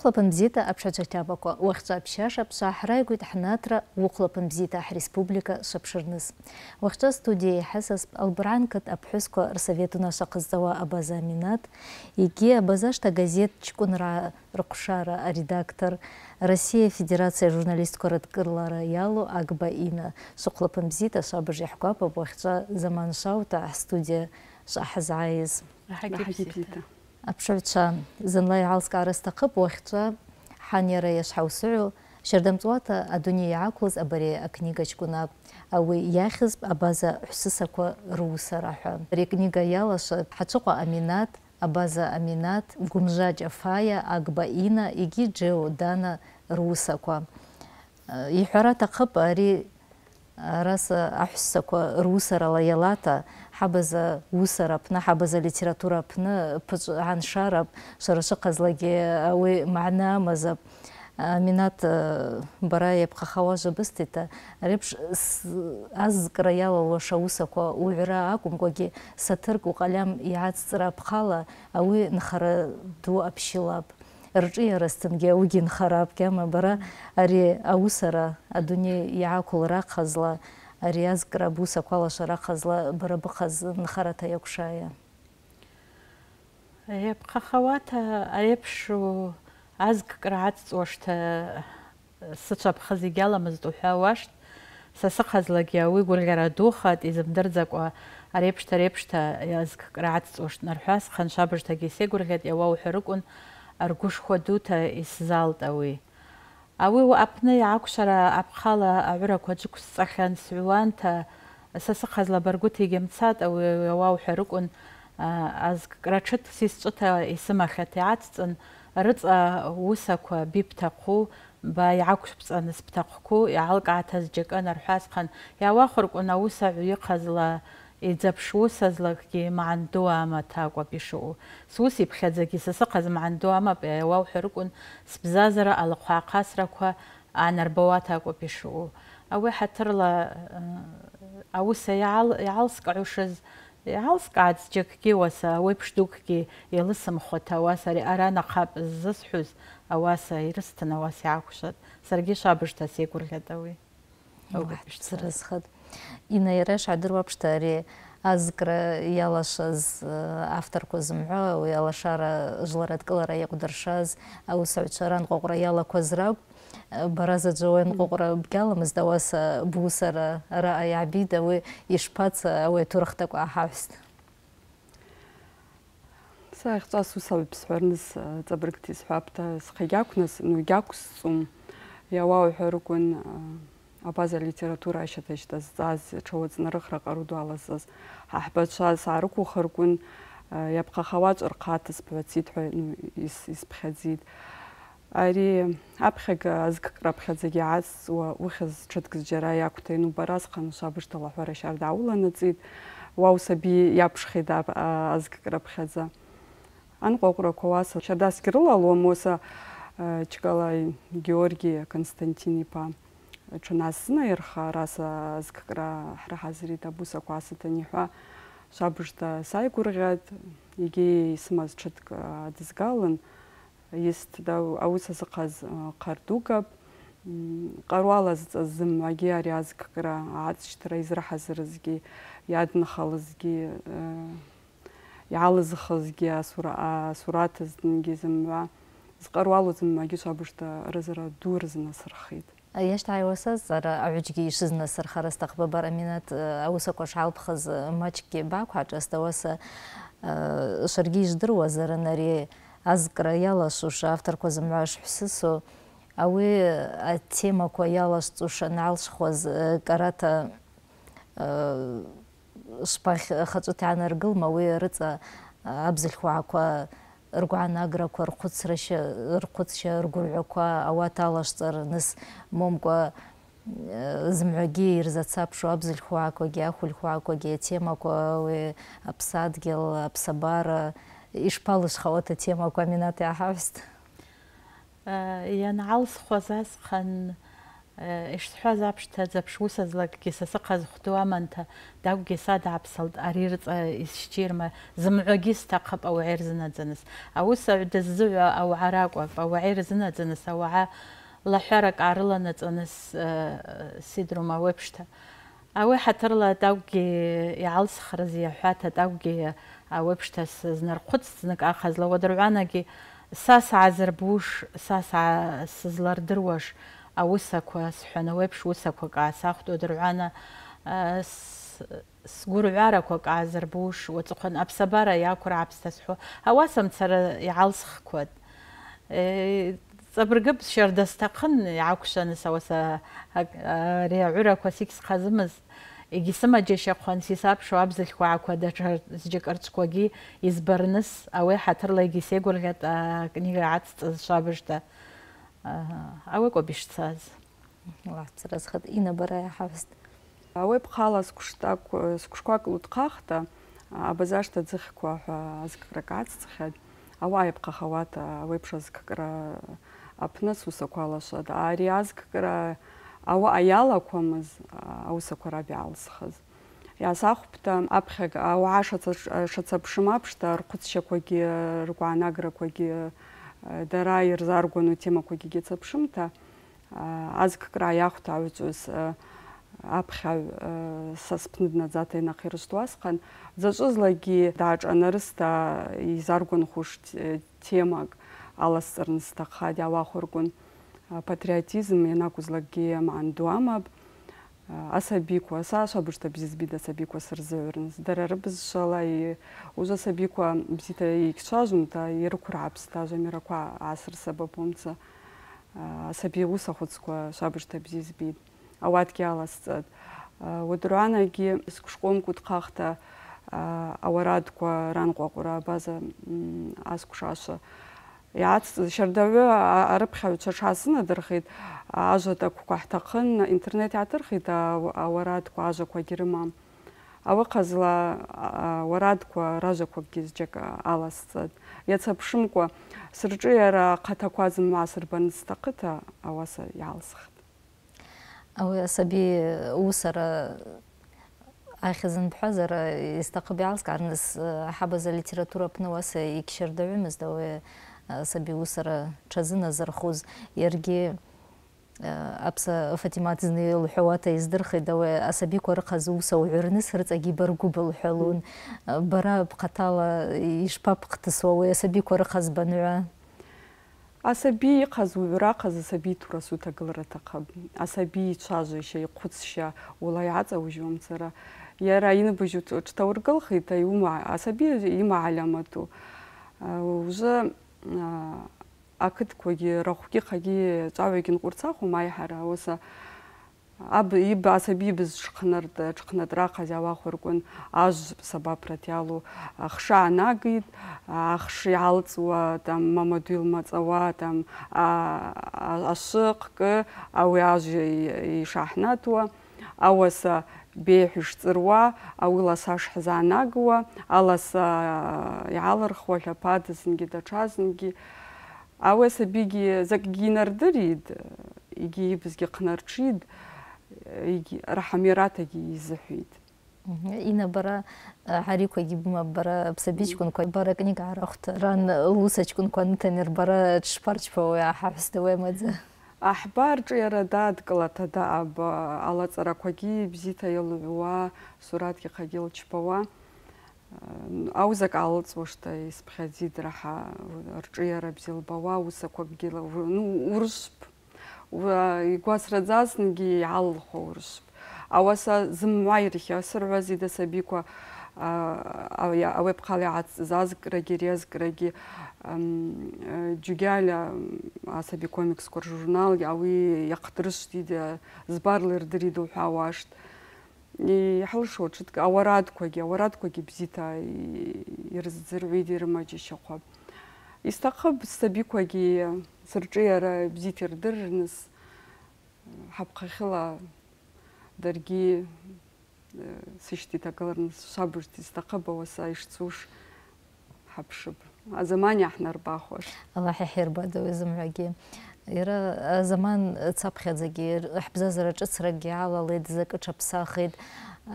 Шықлапын бзита апшачатябако, уақытша апшаша пшахрайгуйт ҳнатра уқлапын бзита республика шапшырныз. Уақытша студия хасас албранкат апхюско рсоветуна шақыззава абаза минат, иги абазашта газет чкунра рықшара редактор, Россия Федерация журналистко радкырлара ялу агба ина. Шықлапын бзита шабыж яхкапа уақытша заман шаута студия шахазайыз. Рахаки Апшольца зынлай алска арыстақып уақытша ҳанера иашҳаусыዑ шардамҵуата адунеи иаақәлыз абари акнигачкәын ауи иахьызтә абаза ҳәсысақәа руусара ҳәа ари акнига иалашат ҳаҽыҟәа аминат абаза аминат гәымжа ҷафаиа агба ина егьи џео дана руусақәа иҳәара аҭахуп ари араса аҳәссақәа русарала иалата ҳабаза усара аԥны ҳабаза литература аԥны ԥыҵәҳаншарап шара шыҟазлагьы уи маана амазап аминат бара иаԥхахауажа бысҭита реиԥш азкра иалалуаш аусақәа уҩра акәымкәагьы саҭырк уҟалиам иаацҵра аԥхала ауи нхара ду аԥшьылап рҿиарасҭангьы аугьы нхарап кьама бара ари аусара адунеи иаақәыл рахазла ари азкра бусақәа алашара ахазла бара быҟаз нхарата иакәшаия иаԥхахауата ареиԥш азккра ацҵуашҭа сыцәаԥха зегьы аламызт уҳәауашт са сыҟазлагьы уи гәырӷьара духат изымдырӡакәа ареиԥшҭа ареиԥшҭа азккра ацҵуашт нарҳәасхан шабыжҭагьы сеигәырӷьеит иауа уҳәарыкәын аргәышхәа дуҭа исзалт ауи ауи аԥны иаақәшара аԥхала аҩырақәа џықәсҵахьан сҩуанҭа са сыхазла баргәыҭа егьымцат ауи ауа уҳәарыкәын азккра ҽыҭс исҿыҭа исымахьаҭа иацҵын рыҵа усақәа бибҭахәу ба иаақәшәҵаныс бҭахәқәу иаалкааҭаз џьакы нарҳәасхан иауахәыркәын аусаҩ иҟазла иӡаԥшусазлакгьы маанду амаҭ акәап ишыҟоу сус иԥхьаӡагьы са сыҟаз маанду амап иауауҳәарыкәын сбзазара алахәаахасрақәа аанарбауаҭ акәап ишыҟоу ауи ҳаҭырла ауса иаалскаҳәушаз иаалскаац џьакгьы уаса ауеиԥш дукгьы еилысымхәаҭа ауаса ари ара нахаб ззысҳәоз ауаса ирысҭан ауаса иаақәшат саргьы шабыжҭа сеигәырӷьат ауи сразхат инаира шәадыруаԥшҭа ари азкра иалашаз авторқәа зымҳәо уи алашара жларадкылара иакәдыршаз аусаҩцәа ранҟәаҟәра иалақәаз ракә бара заҵәы уи нҟәаҟәра бгьаламызт ауаса бусара араҟа иаабида уи ишԥаца уи аҭоурыхҭақәа ааҳаҳәст саихҵәас усалҩ бсҳәарныс ҵабыргти сҳәапта схы егьақәнас ну егьақәсҵом иауа уҳәарыкәын абаза литература ашьаҭашьҭа зҵаз ҽауаҵнарыхра ҟаруду алазыз ҳаҳбацәа саарықәухыркәын иаԥхахауа ҿырхаҭа сбҳәацит ҳәа исԥхьаӡит ари аԥхьага азккра аԥхьаӡагьы ааҵуа ухьыз ҽыҭк џьара иақәҭа бара схан шабышҭала ҳәара шьарда ауланаҵит уа усаби иаԥшхеит азккра аԥхьаӡа анҟәаҟәрақәа уаса шьардасгьы рылалуам уаса чкала георги константин иԥа ҽанасзынаирха араса зккра ҳраҳазрит абусақәа асыҭани ҳәа шабыжда сааигәырӷьат егьи исымаз ҽыҭк дызгалын. Исҭда ауса зыҟаз ҟардугап ҟаруала зҵаз зымгӏвагьи ари азккра ацщтра йызрыхӏазырызгьи йаднхалызгьи йгӏалызхызгьи асурат здынгьи зымгӏва зҟаруалу зымгӏвагьи шабыжда рызара ду рызнасырхитӏ иашьҭааиуасазара аҩыџьгьы ишызнасырхара сҭахуп бара минат аусақәа шҳалԥхаз маҷкгьы бақәҳаҿаст ауаса шаргьы иждыруазарын ари азкра иалашуша авторқәа зымҳәа шҳәсысу ауи атемақәа иалашҵуша наалшхуаз карата шпахь хаҵәыҭ иаанаргылма уи рыҵа абзыхьуаақәа ргәаанаграқәа рхәыцшьа ргәырҩақәа ауат алашҵарныс момкәа зымгӏвагьы ирзацапшу абзыхьуаақәагьы ахәыльхуаақәагьы атемақәа уи аԥсадгьыл аԥсабара ишԥалышхауа атемақәа аминат иаҳаҳәст ианዓалсхуаз асҟан ишсҳәаз аԥшҭаӡа ԥшусазлакгьы са сыҟазхәду аманҭа дагәгьы садааԥсалт ари рыҵа исшьирма зымгӏвагьы сҭахъыпӏ ауагӏи рзынаӡаныс ауысагӏв дыззыгӏва аугӏа ракӏвапӏ ауагӏи рзынаӡаныс ауагӏа лаҳәарак аарыланаҵаныс сидрум ауеиԥшҭа ауи ҳаҭырла тӏакӏвгьи йгӏалсхрыз йахӏвата тӏакӏвгьи ауеиԥшҭа сызнархъвыцть знык ахъазла уадыргӏванагьи са сгӏазырбуш са сызлардыруаш ауысақәа сҳәаны еиԥш усақәак аасахәт удыргӏвана сгәыргӏварақәак аазырбуш уаҵәыхәан аԥсабара иақәра аԥсҭа ауаса мцара йгӏалсхқәат ҵабыргып шьарда сҭахын йгӏаквшваныс ауаса ари агӏвыраква сигьсхъазымызт егьи сымаджьащахъван сисапшу абзытлъхвагӏаква датша зджьакӏырчӏвквагьи йызбарныс ауи хӏатырла егьи сегвыргъьатӏ акнига йгӏацӏцӏыз швабыжта ауи акӏвпӏ йшцаз лахӏцӏразхатӏ йнабара йахӏахӏвстӏ ауи пхала сквшквакӏ лутхъахта абазашта дзыхьква хӏва азкӏкӏракӏ гӏацӏцӏхьатӏ ауаъа йапхъахауата ауеипш азкӏкӏра апны сусаква алашватӏ ари азкӏкӏра ауаъа йалаквамыз ауысаква раб йгӏалсхыз йгӏасахвпӏта апхьага ауагӏа шацапшым апшта рхъвыцщаквагьи ргвгӏанаграквагьи дара йырзаргвану темаквагьи гьацапшымта азкӏкӏра йахвта агӏвычӏвгӏвыс апхьагӏв са спны днадзата йнахъирышвту асхъан дзачӏвызлагьи дгӏашӏанарыста йзаргванхуш темак аласцӏырныс стахъхатӏ йгӏауахвыргвын патриотизм йанаквызлакӏгьи маъан ду амапӏ асабиква са швабыжта бзи збитӏ асабиква сырзыгӏвырныс дара рыбызшвала ужвы асабиква бзита йгьшважвумта йрыквыргӏапстӏ ажвамираква гӏасырсабапумца асаби уысахвыцква швабыжта бзи збитӏ ауатгьи аласцӏатӏ уадыргӏванагьи сквшкъвымкӏва дхъахта ауарадква ранкъвакъвра абаза асквшашва щардагӏвы арыпхьагӏвчва тшгӏасынадырхитӏ ажва тӏакӏвква хӏтахъын интернет йгӏатырхитӏ ауарадква ажваквагьи рымам ауи хъазла ауарадква ражваквакӏгьи зджьакӏ аласцӏатӏ йацапшымкӏва сыршӏыйара хъатаква зымгӏва сырбарныс стахъыта ауаса йгӏалсхтӏ ауи асаби уысара айхьызын бхӏвазара йстахъыпӏ йгӏалскӏгӏарныс хӏабаза литература апны ауаса йгьщардагӏвымызт ауи асаби уысара тшазыназырхуз йаргьи апса фатимат зны лхӏвауата йыздырхитӏ ауи асабиква рыхъаз уыса угӏвырныс рыцӏагьи йбаргвыпӏ лхӏвалун бара бхъатала йшпапхътысуа ауи асабиква рыхъаз бангӏва асаби йыхъаз угӏврахъаз асаби турасу йтагылра атахъыпӏ асаби йчважваща йхъвыцща ула йгӏацӏаужьуамцара йара йныбыжьу тштауыргылхитӏ асаби йымагӏальамату ужвы ақыдқәагьы рахәгьыхагьы ҵәаҩагьы нҟәырцахуам аиҳара ауаса аб иба асаби ибыз тшхъныртӏ тшхънытӏрахъаз йгӏауахвырквын ажв сабапрат йалу хшы гӏанагитӏ ахш йгӏалцӏуа там мамаду йылмацӏауа там ашвы хъкӏы ауи ажв ауаса бейхӏв йшцӏыруа ауи ласа шхӏзгӏанагуа аласа йгӏалырхуа тлападызынгьи датшазынгьи ауи асабигьи закӏгьи йнардыритӏ йгьи йыбызгьи хънартшитӏ йгьи рахӏамиратагьи йзыхӏвитӏ. Йнабара хӏариквагьи бымапӏ бара бсабичкӏвынква бара книга гӏарахвтӏ ран луысачкӏвынква нытанир бара дшпарчпауа йгӏахӏахӏвстӏ ауи амадза ахӏба ршӏыйара даадкӏылата даъапӏ алацӏараквагьи бзита йылгӏвуа суратгьихагьи лчпауа ауи закӏ гӏалыцӏуашта йспхьадзитӏ рахӏа ршӏыйара бзи лбауа уысаквакӏгьи ну урышвпӏ йгвацрадзазтынгьи йгӏалылхуа урышвпӏ ауаса зымгӏва йырхьасыргӏвазитӏ асабиква ауи апхъала йгӏацӏцӏыз азкӏрагьи резкӏрагьи джьугьаля асаби комиксква ржурнал ауи йахъдырышвтитӏ збарла йырдыритӏ ухӏвауаштӏ йхӏылшуа тшыткӏ ауарадквагьи ауарадквагьи бзита йрыздзыргӏвитӏ йрымаджьащахъвапӏ йстахъыпӏ сабиквагьи сыршӏыйара бзита йырдырырныс хӏапхъахьыла даргьи сыщта йтагылырныс швабыжта йстахъыпӏ ауаса йшцуш хӏапшыпӏ азамани гӏахӏнарбахуаш аллахӏ йхӏирбатӏ ауи зымгӏвагьи иара азаман цаԥхьаӡагьы ҳбзазара ҿыцракгьы алалеит закы ҽаԥсахит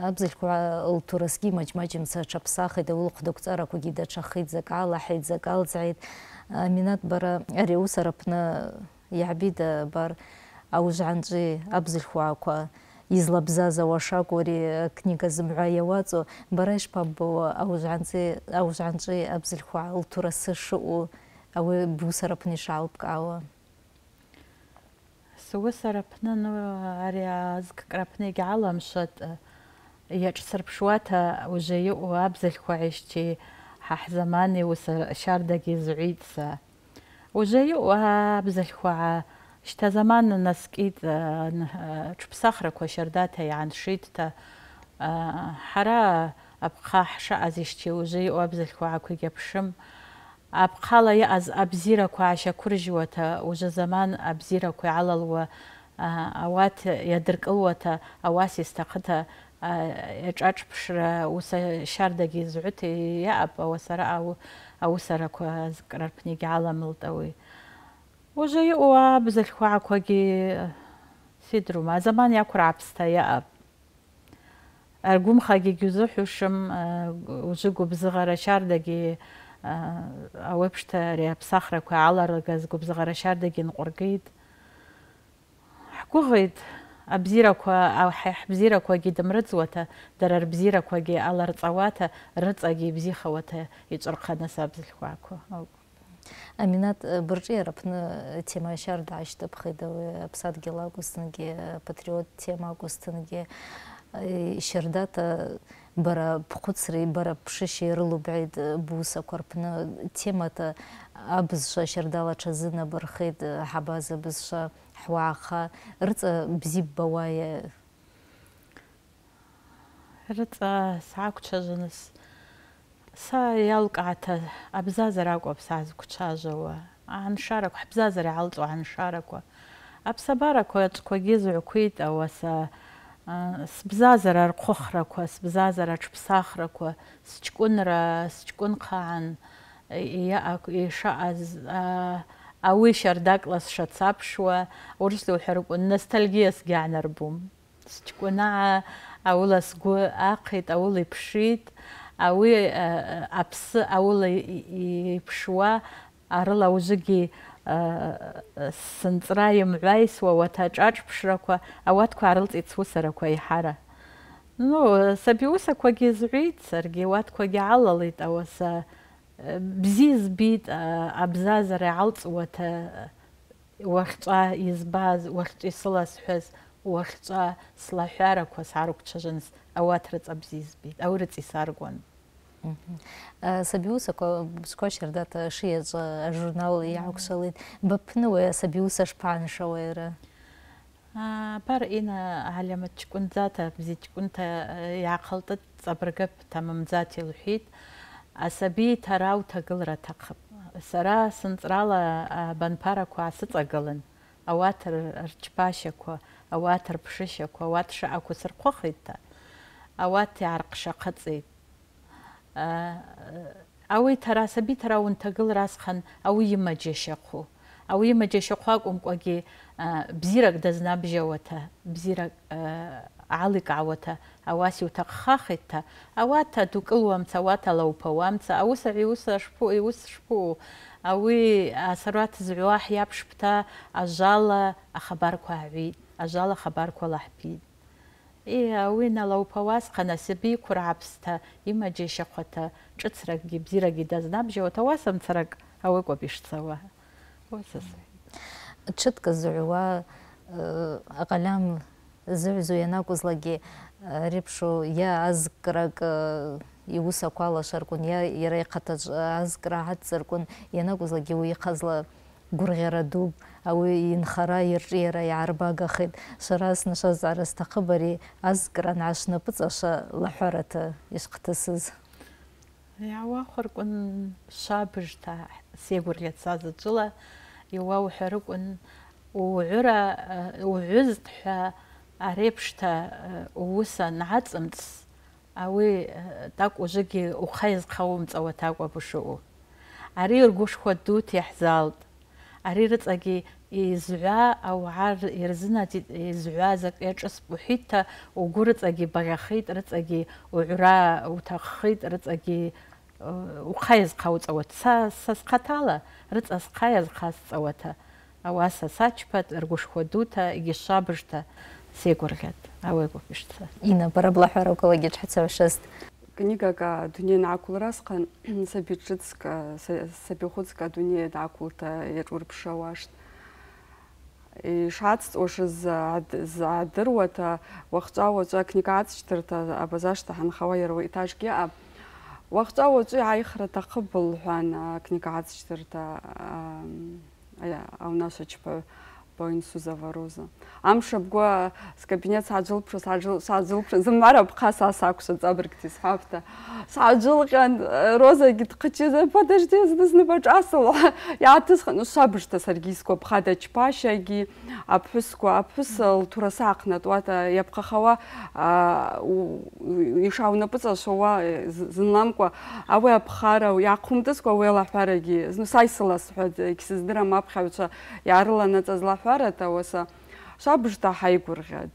абзыжәқәа лҭурасгьы маҷ-маҷымца ҽаԥсахит аулхәдақәҵарақәагьы даҽахит зак алаҳит зак алҵааит аминат бара ари аусара аԥны иаҳбида бар аужәанҵәи абзыжәқәаақәа излабзаз ауашакәу ари акнига зымҳәа иауаҵо бара ишԥаббо аужәанҵәи абзыжәқәа лҭурасы шыҟоу ауи бусара аԥны ишаалбкаауа сусара аԥны ари азккра аԥны егьааламшат иаҿсырԥшуаҭа уже иҟоу абзыжәқәа ҳишьҭи ҳа ҳзамани ус шьардагьы зҳәит са уже иҟоу абзыжәқәа шьҭа заман наскит ҽԥсахрақәа шьардаҭа иааншит ҳара апҟа ҳшаҟаз ишьҭи уже иҟоу абзыжәқәа ҳақәигьаԥшым апҟала иҟаз абзирақәа аашьақәыржьуаҭа уже заман абзирақәа иалалуа ауат иадыркылуаҭа ауас исҭахыҭа иаҿаҿԥшра ус шьардагьы зҳәыҭ иаап ауасара аусарақәа зкра рԥны егьааламылт ауи уже иҟоу абзыжәқәаақәагьы сидрума азаман иақәра аԥсҭа иаап аргәымхагьы егьузыҳәушым ужы гәыбзыӷара шьардагьы ауеиԥшҭа ари аԥсахрақәа аларгаз гәыбзыӷара шьардагьы нҟәыргеит ҳгәыӷит абзирақәа ҳбзирақәагьы дымрыӡуаҭа дара рбзирақәагьы аларҵауаҭа рыҵагьы ибзихауаҭа иҿырханыс абзыжәқәаақәа аминат бырҿиара аԥны тема шьар даашьҭыԥхеит аԥсадгьыл акәызҭангьы патриот тема акәызҭангьы шьардата бара бхәыцреи бара бшышьеи рылубааит бусақәа рԥны темата абызшва шьардала аҽазынабырхеит ҳабаз абызшва ҳуааха рыҵа бзи ббауаie рыҵа саақәцәажәаныс са иалкааҭа абзазара акәым саазқәцәажәауа ааншарақәа ҳбзазара иаалҵуа ааншарақәа аԥсабарақәа ҿқәагьы зыҩқәеит ауаса сбзазара рхәыхрақәа сбзазара ҽԥсахрақәа сҷкәынра сҷкәынхаан ишаҟаз ауи шьардакла сшацаԥшуа урысла уҳәарыкәын ностальгиасгьы аанарбом сҷкәынаа аула сгәы аҟит аула иԥшит ауи аԥсы аула иԥшуа арыла ужыгьы сынҵра имгӏвайсуа ауат аҿаҿԥшрақәа ауатква аарылҵит сусарақәа иҳара ну саби усақәагьы зҳәит саргьы ауатквагьы алалит ауаса бзи збит абзазара иалҵуаҭа уахьҵәа избаз уахьҵәа исыласҳәаз уахьҵәа слаҳәарақәа саарықәцәажәаныс ауат рыҵа бзи збит ауи рыҵа исаргәан сабиусақәа бзқәа дата шиаҵәа ажурнал иаақәшалеит баԥны уи асабиуса шԥааншауа иара бар ина ҳалиамат ҷкәынӡаҭа бзи ҷкәынҭа иаахылтит ҵабыргып ҭамамӡаҭ илҳәит асаби ҭара уҭагылара аҭахуп сара сынҵрала абанԥарақәа аасыҵагылан ауат рчпашьақәа ауат рԥшышьақәа ауат шаҟақәа сырхәыхит ауат иаарҟшахыҵит ауи ҭара асаби ҭара унҭагылара асҟан ауи имаџьашьахәу ауи имаџьашьахәы акәымкәагьы бзирак дазнабжьауаҭа бзирак аликаауаҭа ауас иуҭаххахитҭа ауаҭа дукылуамца ауаҭа лауԥауамца аусаҩ иус шԥу иус шԥу ауи асаруаҭ зыҩуа ҳиаԥшԥҭа ажала ахабарқәа ҳәит ажала ахабарқәа лаҳбит ауи налауԥауасҟан асабиқәа раԥсҭа имаџьашьахәаҭа ҿыцракгьы бзиракгьы дазнабжьауаҭ ауасамцарак ауи акәым ишцауа ҽыҭк зыҩуа аҟалям зыҩзу ианакәызлагьы реиԥшу иа азкрак иусақәа алашаркәын иа иара ихаҭаҿ азкра ацыркәын ианакәызлагьы уи ихазла гәырӷьара дуп ауи инхара ирҿиара иаарбагахит шара снашазаара сҭахым ари азкра наашнапыҵаша лаҳәарата ишхҭысыз иаауахәаркәын шабыжҭа сеигәырӷьацаз аҿыла иуауҳәарыкәын уҩыра уҩызт ҳәа ареиԥшҭа ууса нацымҵ ауи такә ужыгьы ухаизхаумҵауа такәа бышыҟоу ари ргәышхәа дуҭ иаҳзалт ари рыцӏагьи йзгӏва аугӏа йрзынадзитӏ йзгӏва закӏ йашӏыспӏ ухӏвитӏта угвы рыцӏагьи багъьахитӏ рыцӏагьи угӏвра утаххитӏ рыцӏагьи ухъа йазхъауцӏауата са са схъатала рыцӏа схъа йазхъасцӏауата ауаса сачпатӏ ргвышхва дута йгьи швабыжта сегвыргъьатӏ ауи акӏвпӏ йшцаз Инна бара блахӏвара укалагьи швхӏыцагӏвшвазтӏ. Книгага адуней нагӏаквылразхъан саби хвыцкӏ адуней дгӏаквылта йашӏурпшауаштӏ. Йшгӏацӏцӏуашыз згӏадыруата уахъчӏва уачӏвы акнига ацчтырта абазашта хӏынхауа йара этажкӏ йаъапӏ. Уахъчӏва уачӏвы йгӏайхра атахъыпӏ лхӏван акнига ацчтырта аунашвачпагӏв Боинсу Завароза. Амша бгва скабинет саджылпша саджылпша зымара бха са саквша цабыргти схапта. Саджылган Роза гитқычы подожди зны бачасыл. Ятыс ну шабышта саргийско бха дачпашаги апхыско апхысыл тураса акнат вата япхахава ишауна пыца шоа зынламква ауе апхара яқумдыско уела фараги ну сайсылас хад кисиздырам апхавча ярыланаҵазла аҳәарата уаса шабыжта ҳаигәырӷьат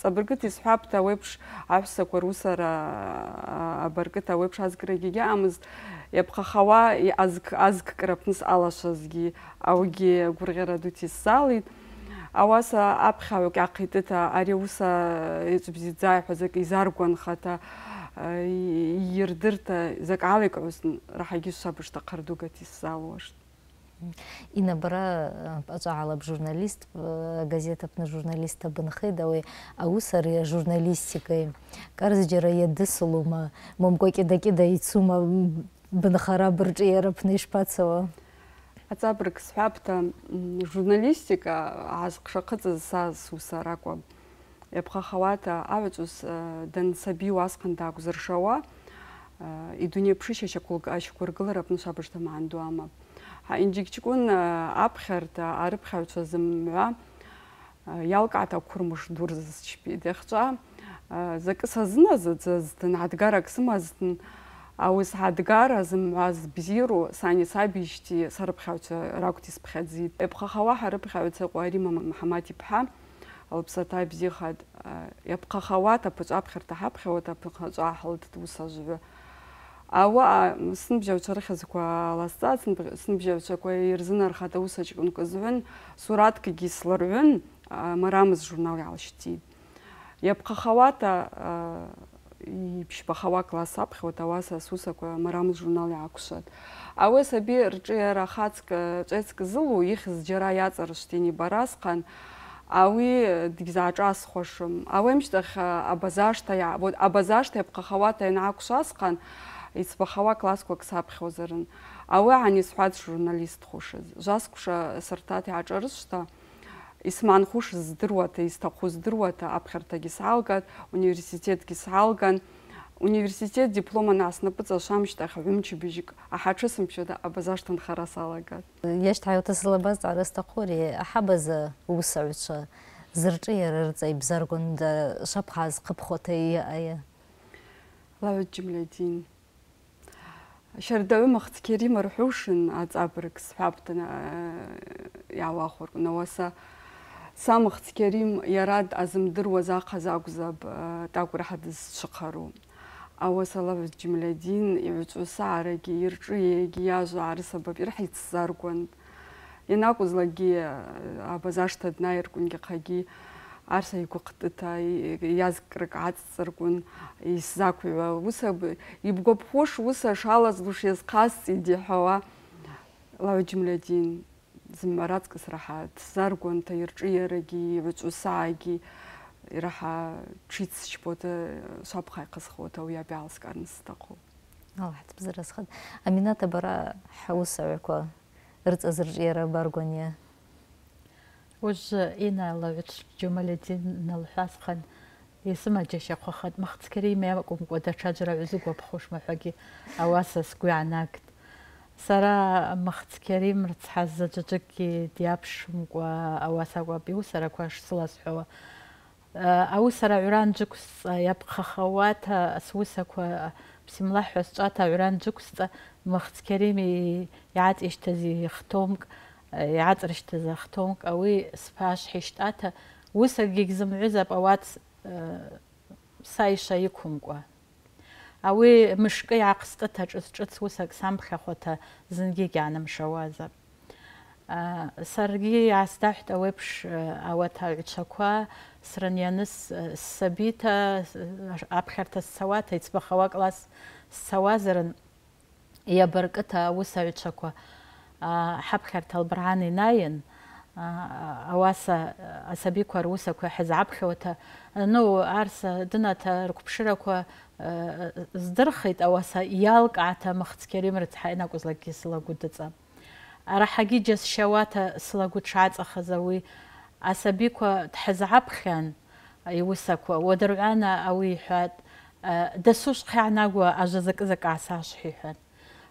ҵабыргыт исҳәапта уеиԥш аҳәсақәа русара абаркыт ауеиԥш азгарагьы егьаамызт иаԥхахауа азккра аԥныс алашазгьы аугьы гәырӷьара дук исзалит ауаса аԥхьаҩык иаахитыта ари ауса иҵбзиӡа иҳәазак изаргәанхата ирдырта закӏ аликӏгӏвызтын раҳагьы швабыжта хъардугат исзалуаштӏ Инна бара пӏачӏвагӏалапӏ журналист газета апны журналиста бынхитӏ ауи аусари журналистикаи кӏарзджьара йадысылума момкӏва кӏьыда-кӏьыда йцума бынхара быршӏыйара апны йшпацауа ацӏабырг схӏвапӏта журналистика гӏазхъшахъыцӏыз са сусара акӏвапӏ йапхахауата агӏвычӏвгӏвыс дансаби уасхъан дгӏакӏвзыршауа йдуней пшыща ащаквыргылра апны швабыжта магӏынду амапӏ ҳаинџьыгҷкәын аԥхьарта арыԥхьаҩцәа зымгӏва йалкӏгӏата квырмыш ду рзысчпитӏ йахьчӏва закӏы сазназыdzызтын гӏатгаракӏ сымазтын ауи сгӏатгара зымгӏва збзиру сани сабищти сарыпхьаҩцәа ракӏвта йспхьадзитӏ йапхахауа ҳарыпхьаҩцӏа къва Рима Мухӏамад йпхӏа лпсата бзихатӏ йапхахауата апачӏв апхьарта хӏапхьауата апачӏв гӏахӏылттӏ уыса сынбжьагӏвчва рыхьызква ласцӏатӏ сынбжьагӏвчваква йырзынархата ауысачкӏвынква згӏвын сураткагьи слыргӏвын марамыз журнал йгӏалщтитӏ йапхахауата йпщбахауа класс апхьауата ауаса суысаква марамыз журнал йгӏаквшватӏ ауи асаби ршӏыйара хацкӏ чӏвецкӏ зылу йыхьыз зджьара йацӏарышвтын йбарасхъан ауи дгьзгӏашӏасхуашым ауи амщтахь абазашта абазашта йапхахауата йангӏаквшвасхъан йцбахауа классквакӏ сапхьуазарын ауи гӏанисхӏватӏ журналистхушыз жвасквша сыртата йгӏашӏарышвта йсмагӏынхушыз здыруата йстахъу здыруата апхьартагьи сгӏалгатӏ университетгьи сгӏалган. Университет дипломын гӏаснапӏыцӏашв амщтахь гӏвымчыбыжькӏ ахӏатшысымчвада абазашта нхара салагатӏ. Йащтагӏайуатасылабазцӏгӏара стахъу ари ахӏабаза уысагӏвчва зыршӏыйара рыцӏа йбзаргванда швапха зхъыпхуата йаъая Лавит Джимлядин Щардави махцкерим рхӏвушын ацӏабырг схӏвапта йгӏауахвыркӏвын ауаса са махцкерим йара дъазымдыруаз ахъаз акӏвзапӏ тӏакӏв рахӏа дызчвыхъару ауаса Лавит Джимлядин йгӏвычӏвгӏвысагӏарагьи йыршӏыйагьи йажва гӏарысабапӏ йрахӏа йцзаргвантӏ йанакӏвызлакӏгьи абазашта днайыркӏвынгьахъагьи арса йгвыхътӏыта йазкӏракӏ гӏацӏцӏырквын йсзаквыгӏва уыса йбгвапхуш уыса шалазлуш йазхъасцӏитӏ йхӏвауа Лавит Джимлядин зымгӏва рацкӏыс рахӏа дсзаргванта йыршӏыйарагьи йгӏвычӏвгӏвысагӏагьи йрахӏа тшицчпауата швапха йхъысхуата ауи йаби гӏалскӏарныс стахъу Аллахӏ дбзыразхатӏ Амината бара وج إنا لغت جمالتين نلحاسخن يسمى جيش أخوخد مخت كريم يمكم ودا تشاجر عزوق وبخوش محقي أواسس قوي عناكت سارا مخت كريم رتحز ججكي ديابش وأواسا وبيو سارا كواش سلاس حوا أو سارا عران جكس يبقى خواتا سوسا كوا بسملاح حسجاتا عران جكس مخت كريم يعاد إشتزي ختومك يعطرش تزختونك أوي سباش حشتاتا وسرقيك زمعزة بأوات آه، سايشا يكونكوا أوي مشقي عقستها جث جث وسق سامخة خوتا زنجيك يعني مشوازة. آه، سرقي عستحت أويبش أواتها آه، عتشاكوا سرنيانس السبيتا أبخرت السواتة يتبخوا قلاس السوازرن يا بركتها وسع عتشاكوا حبكر تلبراني ناين أواسا أسابيكو اسابيكوا روسكوا تا نو أرسا دنا تا ركبشركوا زدرخيت أواسا يالك عتا مختكريم رتحينا كوزلكي سلا قدتا راحاجي جس شواتا سلا قد شعات أسابيكو اسابيكوا تحزعبخان يوسكوا ودرعانا أوي حاد دسوش قعناقوا أجزك زك عساش حيحان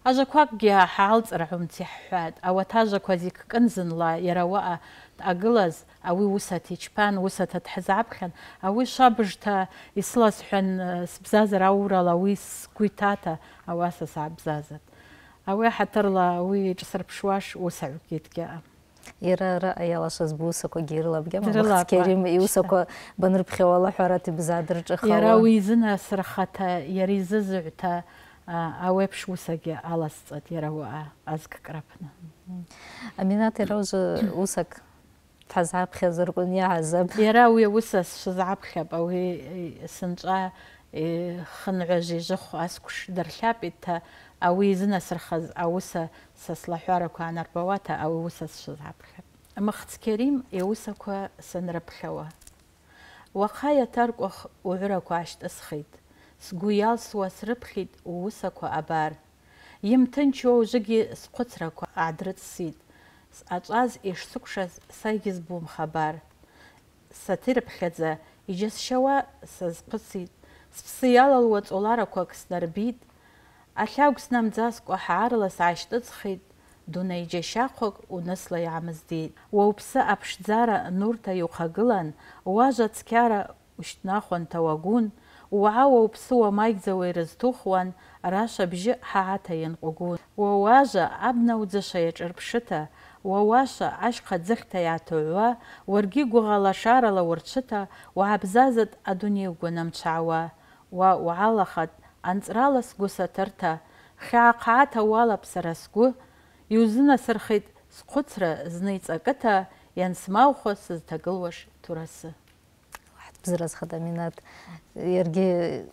ажваквакӏгьи хӏгӏалцӏыргӏумц йхӏхӏватӏ ауат ажваква зикӏкӏын зынла йара ауаъа дъагылаз ауи усата йчпан усата дхӏызгӏапхьан ауи швабыжта йсыласхӏван сбзазара аурала ауи сгвы йтата ауаса сгӏабзазатӏ ауи хӏатырла ауи йшӏасырпшуаш уысагӏвгьи дгьаъам Иара араъа йалашваз бусаквагьи йрылапгьама Мухцкьарим йусаква банрыпхьауа Аллахӏв йбзадыршӏыхауа Йара ауи йзынасырхата йара йзызыгӏвта ауеипш усагьи аласцӏатӏ йара ауаъа азкӏкӏра апны Аминат йара ужвы усак дхӏазгӏапхьазарквын йагӏазапӏ Йара ауи ауыса сшвызгӏапхьапӏ ауи сынчӏва хынгӏважв йжвыхв асквш дыртлапӏитӏта ауи йзынасырхаз ауыса са слахӏвараква гӏанарбауата ауи ауыса сшвызгӏапхьапӏ Мыхцкьарим йуысаква санрыпхьауа уахъа йатаркӏвах угӏвыраква гӏащтӏысхитӏ сгвы йалсуа срыпхьитӏ уусаква абар йымтынчуа ужвыгьи схъвыцраква гӏадрыцӏситӏ съачӏваз йшсыквшаз са йгьызбум хабар сатырпхьадза йджьасщауа сазхъвыцитӏ спсы йалалуа цӏолараквакӏ снарбитӏ ахьагв снамдзаскӏва хӏгӏарала сгӏащтӏыцӏхитӏ дуней джьащахъвакӏ унысла йгӏамыздитӏ уа упсы апшдзара нурта йухъагылан уажва وعاوە و پسوە مایک زەوەێرز توخوان راشە بژێ حعاتەیەن قوگون وواژە ئابنە و جەشەیە ჭرپشتە وواشە عشقە جەختەیاتەوە وەرگی گوغاڵە شارە لە ورچتە وعبزازت ئەدونێ گونەم چاوە وا وعاڵەخەت ئەنجرالە سگوسەتەرتە خیاقعاتە واڵە پسرە سگو یوزنە سرخیت سقوترە زنەی چەکەتە یەن سماو خۆ бзыразхада Аминат йаргьи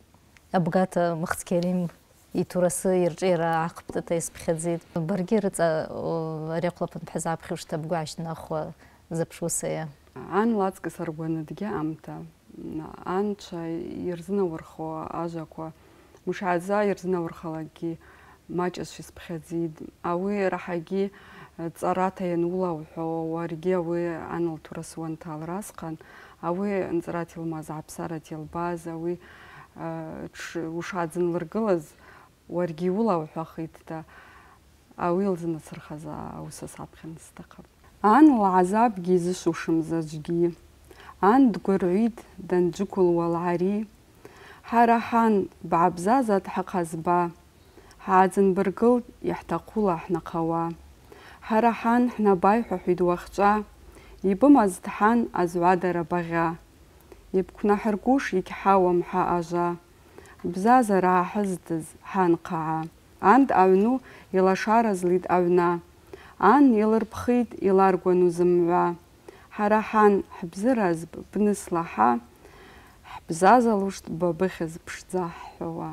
абгата Мыхцкьарим йтурасы йыршӏыра гӏахъыптыта йспхьадзитӏ баргьи рыцӏа ари ахъвлапын бхӏызгӏапхьушта бгвы гӏащтӏнахуа запш усая ан лацкӏыс аргваны дгьаъамта анчва йырзынауырхауа ажваква мшгӏадза йырзынауырхалакӏгьи мачӏызшва йспхьадзитӏ ауи рахӏагьи цӏарата йануылаухӏва уаргьи ауи ан лтурасы уанталразхъан ауи нцӏрата йылмаз гӏапсарата йылбаз ауи ушгӏадзынлыргылыз уаргьи йуылаухӏвахитӏта ауи йылзынасырхаз ауыса сгӏапхьан стахъапӏ ан лгӏазабгьи йзышвушым заджвгьи ан дгвыргӏвитӏ данджвыквылуа лгӏари хӏара хӏан бгӏабзаза дхӏыхъазба хӏгӏадзынбыргылтӏ йхӏтахъула хӏнахъауа хӏара хӏан хӏнабайхӏвахӏвитӏ уахьчӏва йбымазтӏ хӏан азгӏвадара багъьа йбквнахӏыргуш йгьхӏауам хӏа ажва бзазара гӏахӏыздыз хӏан хъагӏа ан дъагӏвну йлашаразлитӏ агӏвна ан йалырпхитӏ йларгвану зымгӏва хӏара хӏан хӏбзыразпӏ бнысла хӏа хӏбзазалуштӏ бабыхьыз пшдза хӏхӏвауа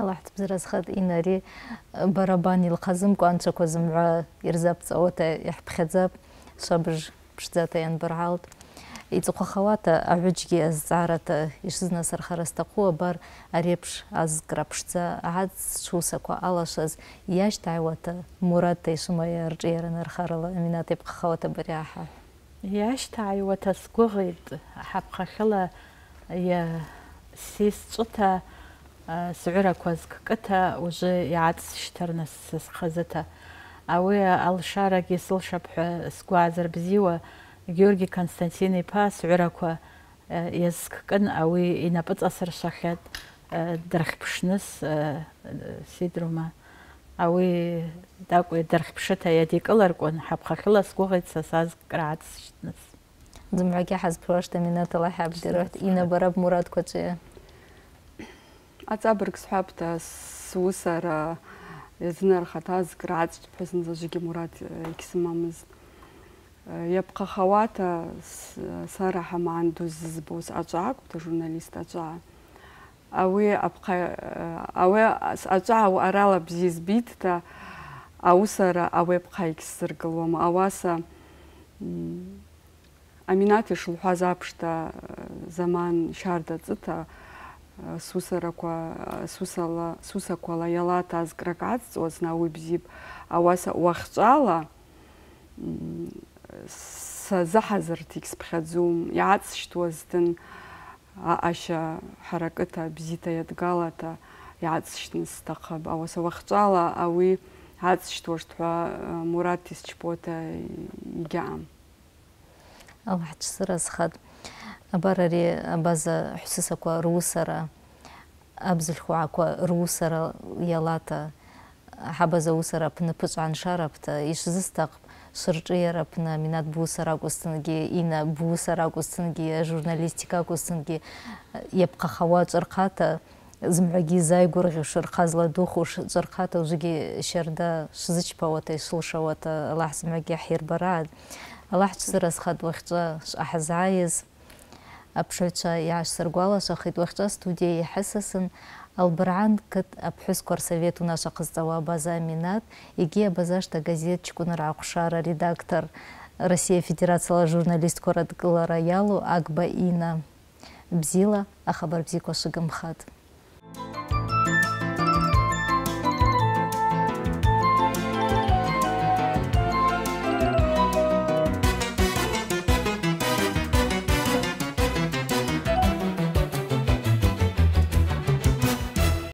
Аллахӏ дбзыразхат йнари барабан йылхъазымкӏва анчваква зымгӏва йырзапцӏауата йхӏпхьадзапӏ швабыж пшдзата йанбыргӏалтӏ йцӏыхъвахауата агӏвыджьгьи азцӏгӏарата йшвызнасырхара стахъу абар ари апш азкӏра пшдза гӏацшвусаква алашваз йащтагӏуата мурадта йшвымая ршӏыйара нархарала. Аминат йапхъахауата бари гӏахӏахӏв йащтагӏуата сгвыгъитӏ хӏапхъахьыла си счӏвыта сгӏвыраква зкӏкӏыта ужвы йгӏацщтарныс схъазыта ауи алшарагьи сылшапӏ-хӏва сгвы гӏазырбзиуа Георгий Константин йпа сгӏвыраква йазкӏкӏын ауи йнапӏыцӏасыршвахьатӏ дырхьпшныс Сидрума ауи дакӏва йдырхьпшыта йадикӏылырквын хӏапхъахьыла сгвыгъитӏ са сазгӏацӏсщтныс Зымгӏвагьи хӏазпуаштӏ Аминат Аллахь йгӏбдирхӏвтӏ йнабарапӏ Муратква чӏвыйа. Ацӏабырг схӏвапӏта суысара йазынархатазг ргӏацӏчӏпӏ зынӡа жвыгьи Мурат йгьсымамызтӏ. Йапхъахауата сара хӏамгӏан ду съачӏва акӏвпӏта журналист ъачӏва. Ауи апхъа ауи съачӏва арала бзи збитӏта ауысара ауи апхъа йгьсзыргылуама. Ауаса Аминат йшылхӏваз апшта заман щарда цӏыта сусараква сусаквала йалата азкӏракӏ гӏацӏцӏуазтын ауи бзипӏ. Ауаса уахьчӏвала сазыхӏазырта йгьспхьадзум. Йгӏацӏсщтуазтын аъаща хӏаракӏыта бзита йадгалата йгӏацӏсщтныс стахъыпӏ. Ауаса уахьчӏвала ауи гӏацӏсщтуаштӏхӏва Мурат йсчпота йгьаъам. Аллахӏ дшсыразхатӏ. Абар ари абаза хӏвсысаква руысара абзыльхвгӏаква руысара йалата хӏабаза уысара апны пычӏв гӏаншарапта йшвзыстахъпӏ швыршӏыйара апны Аминат буысара акӏвызтынгьи Ина буысара акӏвызтынгьи журналистика акӏвызтынгьи йапхъахауа чӏвырхъата зымгӏвагьи зайгвыргъьуш рхъа зладухуш чӏвырхъата ужвыгьи щарда швзычпауата йшвылшауата Аллахӏ зымгӏвагьи хӏйырбарагӏатӏ. Аллахӏ дшсыразхатӏ уахьчӏва швъахӏызгӏайыз апшыгӏвчва йгӏашвсыргвалашвахитӏ уахьчӏва студия йхӏысасын Албыргӏан кыт апхӏвысква рсовет унашвахъызцӏауа Абаза Аминат йгьи Абазашта газетчкӏвын ргӏахъвшара редактор Россия Федерацияла журналистква радкӏылара йалу Агба Ина бзила ахабар бзиква швыгымхатӏ.